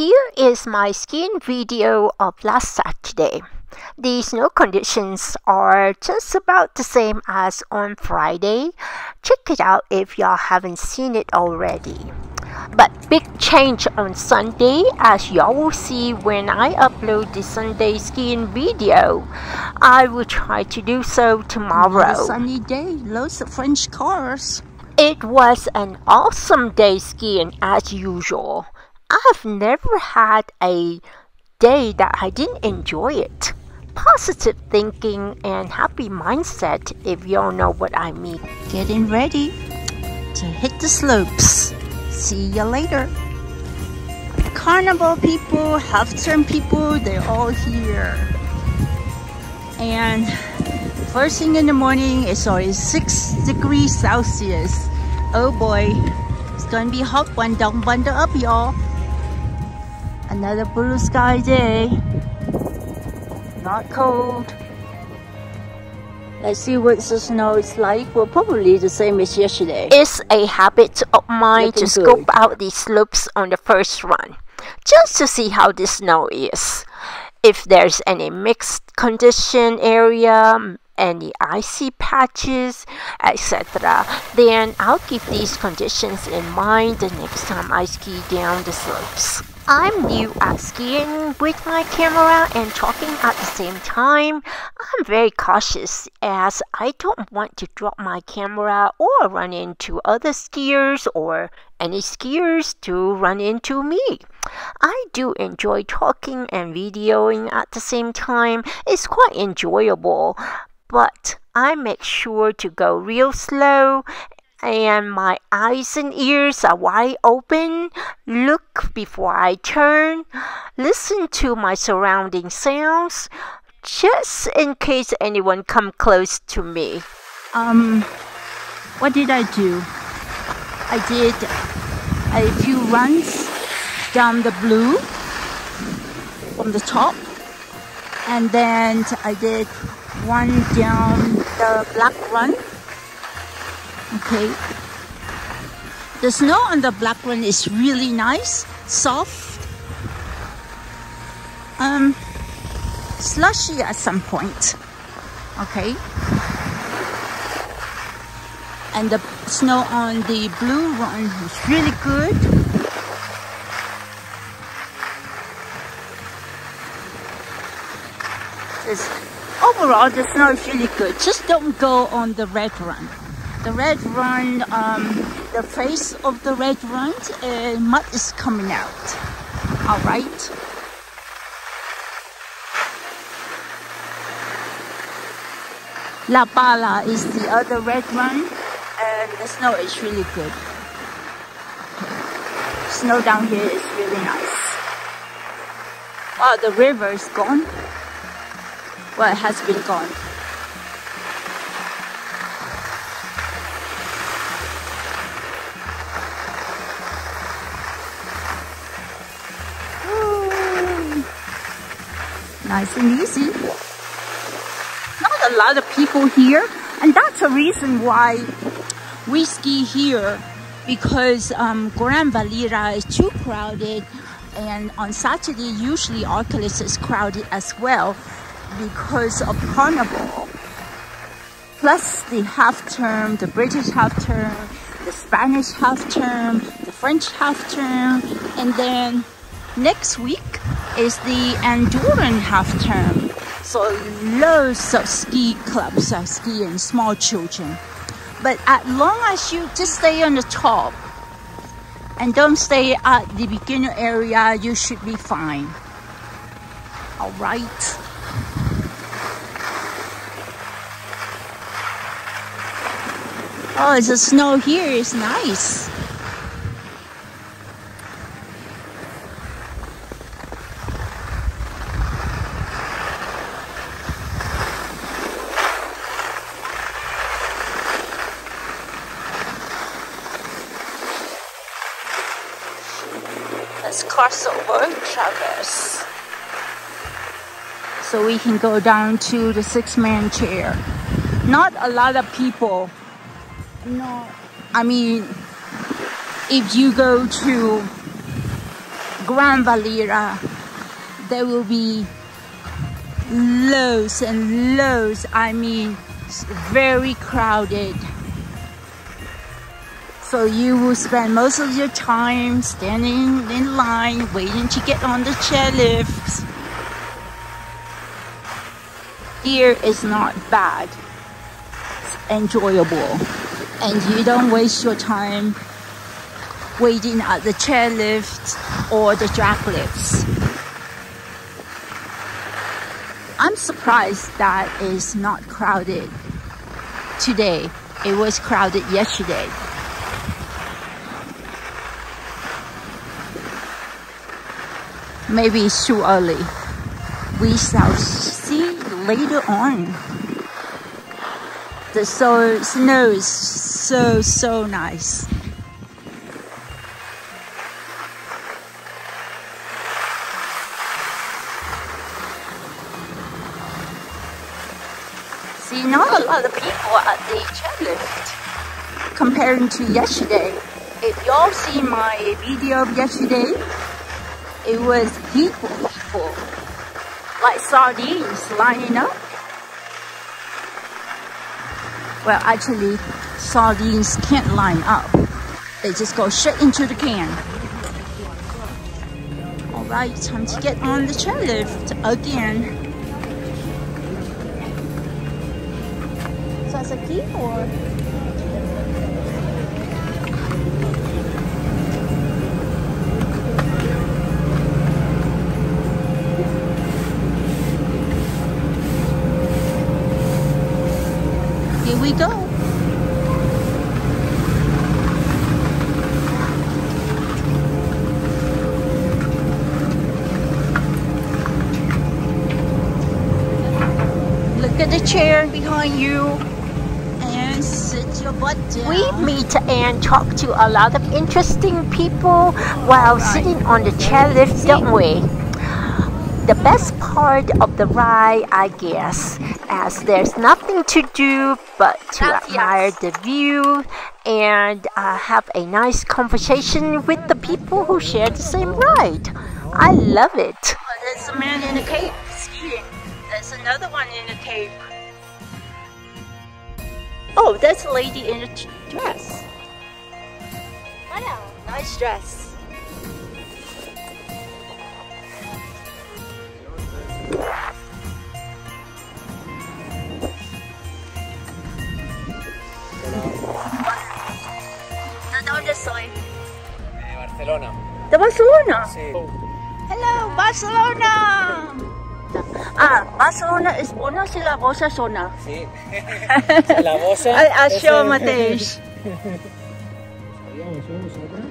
Here is my skiing video of last Saturday. The snow conditions are just about the same as on Friday. Check it out if y'all haven't seen it already. But big change on Sunday as y'all will see when I upload the Sunday skiing video. I will try to do so tomorrow. Sunny day, loads of French cars. It was an awesome day skiing as usual. I've never had a day that I didn't enjoy it. Positive thinking and happy mindset, if y'all know what I mean. Getting ready to hit the slopes. See you later. Carnival people, half term people, they're all here. And first thing in the morning, it's already 6 degrees Celsius. Oh boy, it's gonna be hot one. Don't bundle up, y'all. Another blue sky day. Not cold. Let's see what the snow is like. Well, probably the same as yesterday. It's a habit of mine Looking to scope good. out the slopes on the first run, just to see how the snow is. If there's any mixed condition area, any icy patches, etc., then I'll keep these conditions in mind the next time I ski down the slopes. I'm new at skiing with my camera and talking at the same time. I'm very cautious as I don't want to drop my camera or run into other skiers or any skiers to run into me. I do enjoy talking and videoing at the same time. It's quite enjoyable, but I make sure to go real slow and my eyes and ears are wide open. Look before I turn. Listen to my surrounding sounds just in case anyone come close to me. Um, what did I do? I did a few runs down the blue from the top, and then I did one down the black run. Okay. The snow on the black one is really nice, soft. Um, slushy at some point. Okay and the snow on the blue one is really good. It's, overall, the snow is really good. Just don't go on the red run. The red run, um, the face of the red run, uh, mud is coming out. All right. La Bala is the other red one, and the snow is really good. Snow down here is really nice. Oh, the river is gone. Well, it has been gone. Nice and easy. Not a lot of people here and that's a reason why we ski here because um, Grandvalira is too crowded and on Saturday usually Arcalís is crowded as well because of Carnival. Plus the half term, the British half term, the Spanish half term, the French half term and then next week is the Andorran half term so loads of ski clubs are skiing small children. But as long as you just stay on the top and don't stay at the beginner area, you should be fine. All right. Oh, the snow here is nice. Let's cross over Traverse. So we can go down to the six man chair. Not a lot of people. No, I mean, if you go to Grandvalira, there will be loads and loads. I mean, very crowded. So you will spend most of your time standing in line, waiting to get on the chairlift. Here is not bad. It's enjoyable. And you don't waste your time waiting at the chairlift or the drag lifts. I'm surprised that it's not crowded today. It was crowded yesterday. Maybe it's too early. We shall see later on. The so, snow is so, so nice. See, not a lot of people at the chairlift comparing to yesterday. If y'all see my video of yesterday, it was people, people, like sardines lining up. Well, actually, sardines can't line up. They just go straight into the can. All right, time to get on the chairlift again. Sasaki or? Look at the chair behind you and sit your butt down. We meet and talk to a lot of interesting people while sitting on the chairlift, don't we? The best part of the ride, I guess, as there's nothing to do but to Gracias. admire the view and uh, have a nice conversation with the people who share the same ride. I love it. Oh, there's a man in a cape skiing. There's another one in the cape. Oh, that's a lady in a dress. Wow, nice dress. ¿De dónde soy? De Barcelona. De Barcelona. Sí. Hello, Barcelona. Ah, Barcelona és bona si la bossa sona. Sí. La bossa... Això és- mateix. Això sona.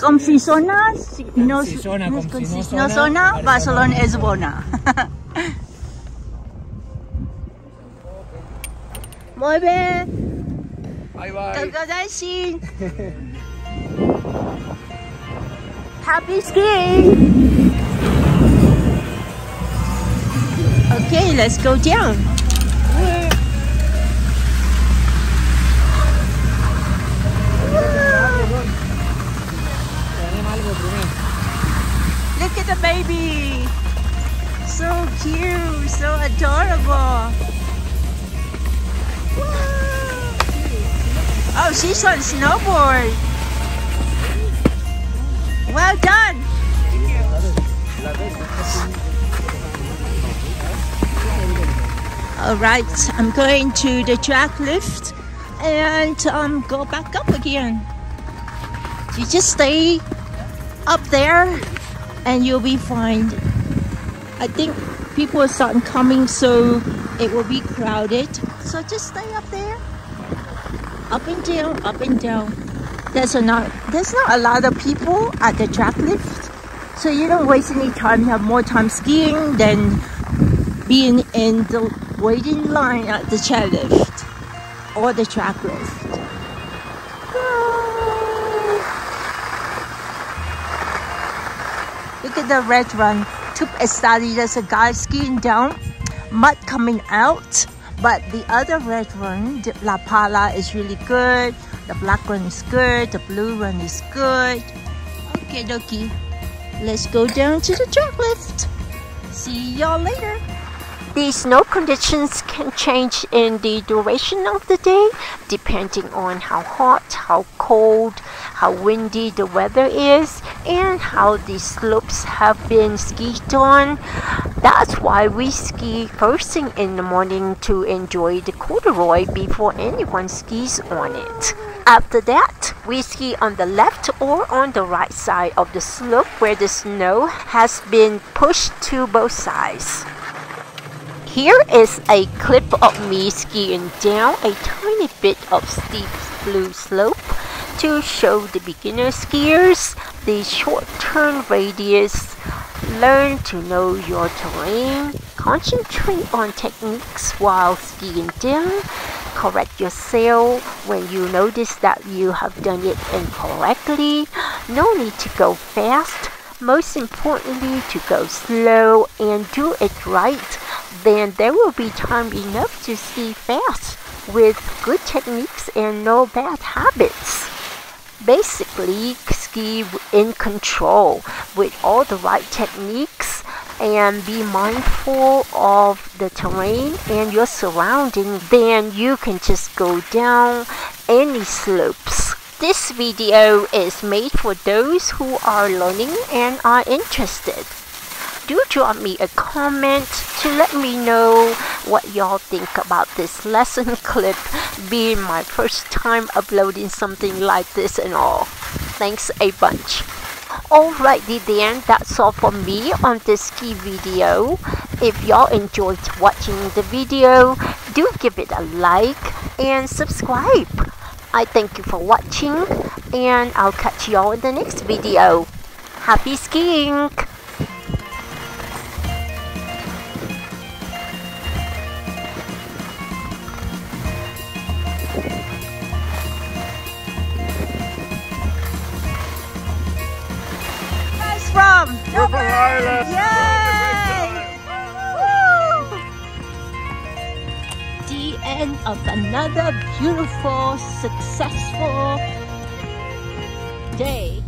Com si sona, si no, Si sona, com si no no sona, sona, Barcelona. És bona. Molt bé, Bye que bye. gaudeixin. Happy skiing. Okay, let's go down. Look at the baby. So cute, so adorable. Oh, she's on snowboard. Well done. All right, I'm going to the drag lift and um, go back up again. You just stay up there and you'll be fine. I think people are starting coming, so it will be crowded. So just stay up there, up and down, up and down. There's not there's not a lot of people at the drag lift, so you don't waste any time. You have more time skiing than being in the waiting line at the chairlift or the drag lift. Look at the red run. Tube study. There's a guy skiing down, mud coming out. But the other red run, La Pala, is really good. The black one is good, the blue one is good. Okay, dokie. Let's go down to the drag lift. See y'all later. The snow conditions can change in the duration of the day depending on how hot, how cold, how windy the weather is, and how the slopes have been skied on. That's why we ski first thing in the morning to enjoy the corduroy before anyone skis on it. After that, we ski on the left or on the right side of the slope where the snow has been pushed to both sides. Here is a clip of me skiing down a tiny bit of steep blue slope to show the beginner skiers the short turn radius. Learn to know your terrain. Concentrate on techniques while skiing down. Correct yourself when you notice that you have done it incorrectly. No need to go fast. Most importantly, to go slow and do it right then there will be time enough to ski fast with good techniques and no bad habits. Basically, ski in control with all the right techniques and be mindful of the terrain and your surrounding, then you can just go down any slopes. This video is made for those who are learning and are interested do drop me a comment to let me know what y'all think about this lesson clip being my first time uploading something like this and all. Thanks a bunch. Alrighty then, that's all for me on this ski video. If y'all enjoyed watching the video, do give it a like and subscribe. I thank you for watching and I'll catch y'all in the next video. Happy skiing! Yay! The end of another beautiful, successful day.